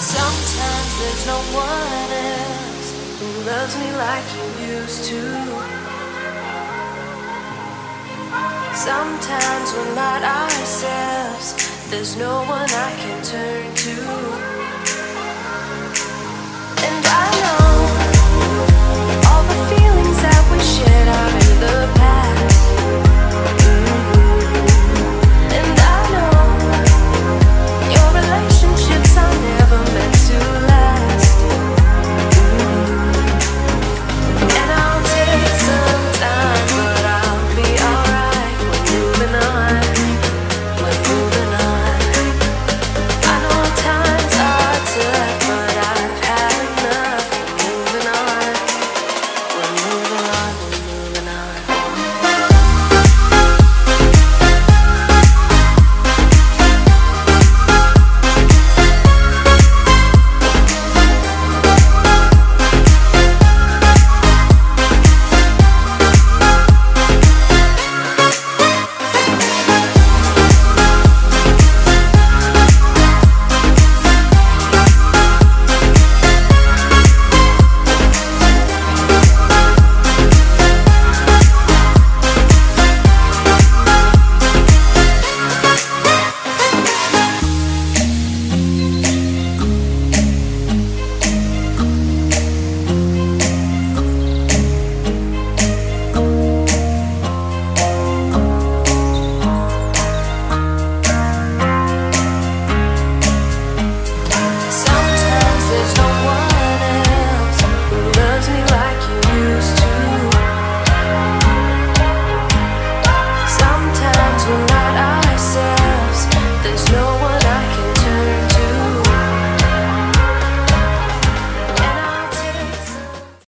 Sometimes there's no one else who loves me like you used to. Sometimes we're not ourselves. There's no one I can turn to.